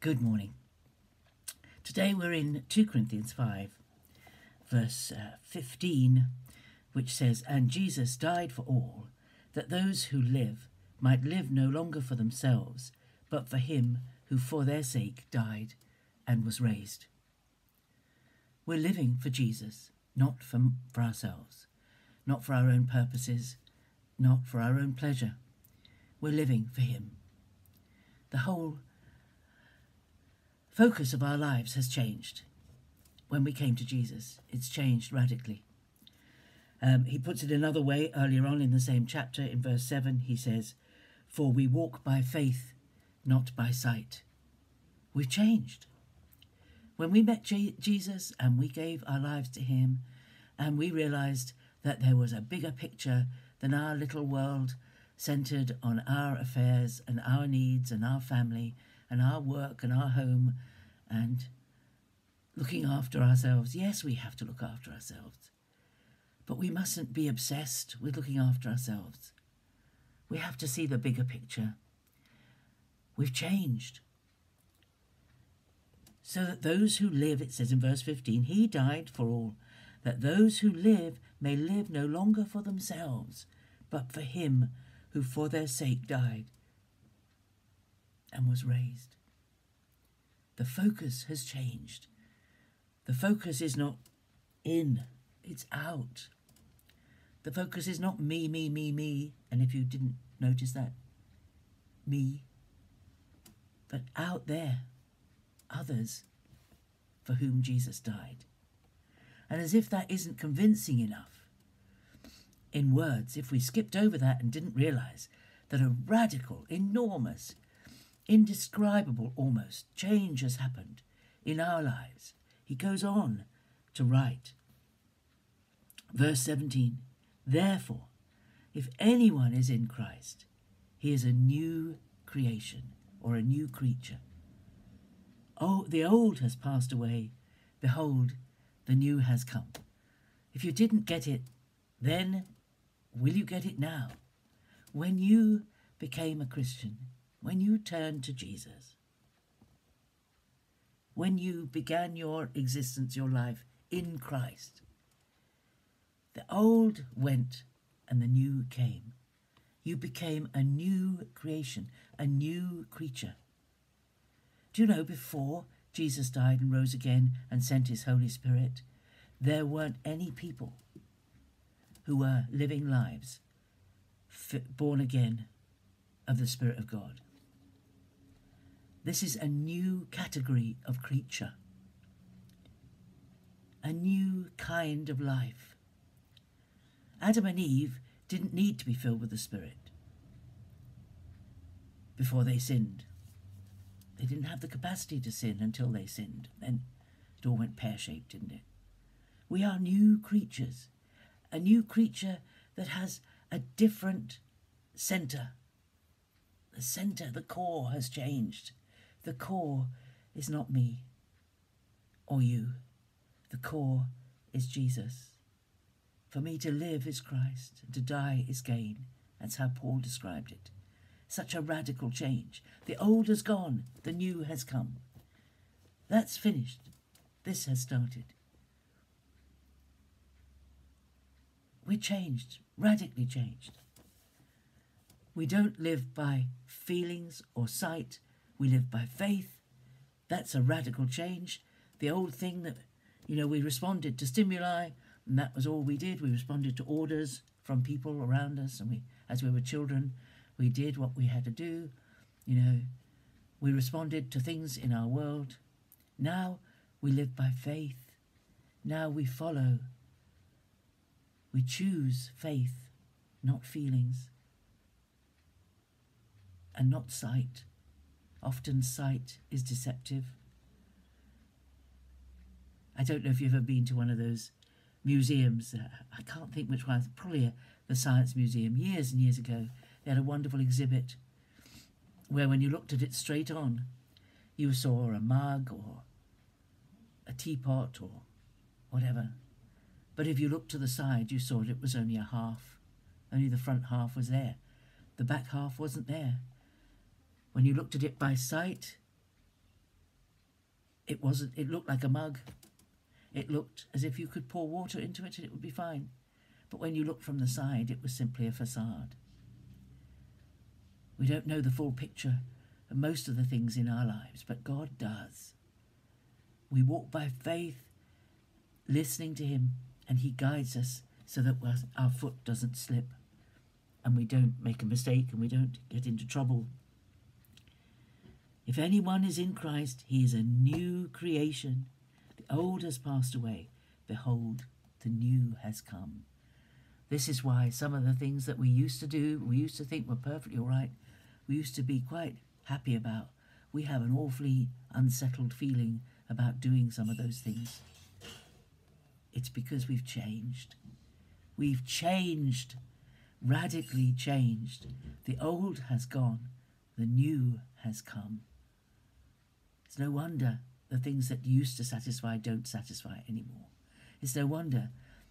Good morning. Today we're in 2 Corinthians 5, verse uh, 15, which says, And Jesus died for all, that those who live might live no longer for themselves, but for him who for their sake died and was raised. We're living for Jesus, not for, for ourselves, not for our own purposes, not for our own pleasure. We're living for him. The whole focus of our lives has changed when we came to Jesus. It's changed radically. Um, he puts it another way earlier on in the same chapter, in verse 7, he says, For we walk by faith, not by sight. We've changed. When we met J- Jesus and we gave our lives to him, and we realized that there was a bigger picture than our little world centered on our affairs and our needs and our family and our work and our home and looking after ourselves. Yes, we have to look after ourselves. But we mustn't be obsessed with looking after ourselves. We have to see the bigger picture. We've changed. So that those who live, it says in verse 15, He died for all, that those who live may live no longer for themselves, but for Him who for their sake died and was raised. The focus has changed. The focus is not in, it's out. The focus is not me, me, me, me. And if you didn't notice that, me. But out there, others for whom Jesus died. And as if that isn't convincing enough, in words, if we skipped over that and didn't realize that a radical, enormous, indescribable almost change has happened in our lives. He goes on to write. Verse 17 Therefore, if anyone is in Christ, he is a new creation or a new creature. Oh, the old has passed away. Behold, the new has come. If you didn't get it then, will you get it now? When you became a Christian, when you turned to Jesus, when you began your existence, your life in Christ, the old went and the new came. You became a new creation, a new creature. Do you know before Jesus died and rose again and sent his Holy Spirit, there weren't any people who were living lives born again of the Spirit of God. This is a new category of creature, a new kind of life. Adam and Eve didn't need to be filled with the Spirit before they sinned. They didn't have the capacity to sin until they sinned. Then it all went pear shaped, didn't it? We are new creatures, a new creature that has a different centre. The centre, the core has changed. The core is not me or you. The core is Jesus. For me to live is Christ, and to die is gain. That's how Paul described it. Such a radical change. The old has gone, the new has come. That's finished. This has started. We're changed, radically changed. We don't live by feelings or sight we live by faith. That's a radical change. The old thing that, you know, we responded to stimuli, and that was all we did. We responded to orders from people around us, and we, as we were children, we did what we had to do. You know, we responded to things in our world. Now we live by faith. Now we follow. We choose faith, not feelings, and not sight. Often sight is deceptive. I don't know if you've ever been to one of those museums. Uh, I can't think which one. Probably a, the Science Museum. Years and years ago, they had a wonderful exhibit where, when you looked at it straight on, you saw a mug or a teapot or whatever. But if you looked to the side, you saw it was only a half. Only the front half was there. The back half wasn't there. When you looked at it by sight, it wasn't. It looked like a mug. It looked as if you could pour water into it and it would be fine. But when you look from the side, it was simply a facade. We don't know the full picture of most of the things in our lives, but God does. We walk by faith, listening to Him, and He guides us so that our foot doesn't slip and we don't make a mistake and we don't get into trouble. If anyone is in Christ, he is a new creation. The old has passed away. Behold, the new has come. This is why some of the things that we used to do, we used to think were perfectly all right, we used to be quite happy about, we have an awfully unsettled feeling about doing some of those things. It's because we've changed. We've changed, radically changed. The old has gone, the new has come. No wonder the things that used to satisfy don't satisfy anymore. It's no wonder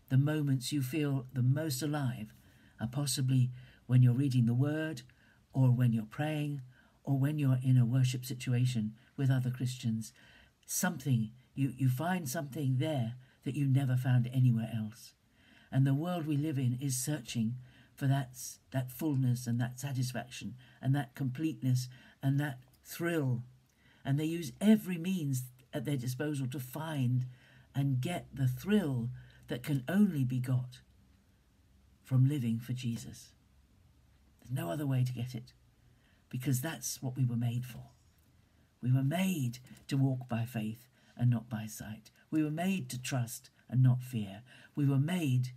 the moments you feel the most alive are possibly when you're reading the Word, or when you're praying, or when you're in a worship situation with other Christians. Something, you, you find something there that you never found anywhere else. And the world we live in is searching for that, that fullness and that satisfaction and that completeness and that thrill. And they use every means at their disposal to find and get the thrill that can only be got from living for Jesus. There's no other way to get it because that's what we were made for. We were made to walk by faith and not by sight. We were made to trust and not fear. We were made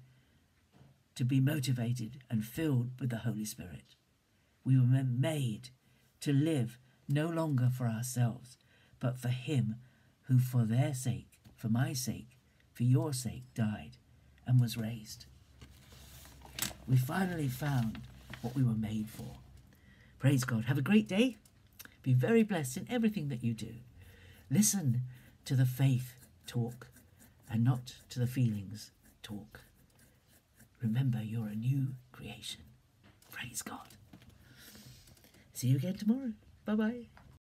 to be motivated and filled with the Holy Spirit. We were made to live no longer for ourselves, but for Him who, for their sake, for my sake, for your sake, died and was raised. We finally found what we were made for. Praise God. Have a great day. Be very blessed in everything that you do. Listen to the faith talk and not to the feelings talk. Remember, you're a new creation. Praise God. See you again tomorrow. Bye bye.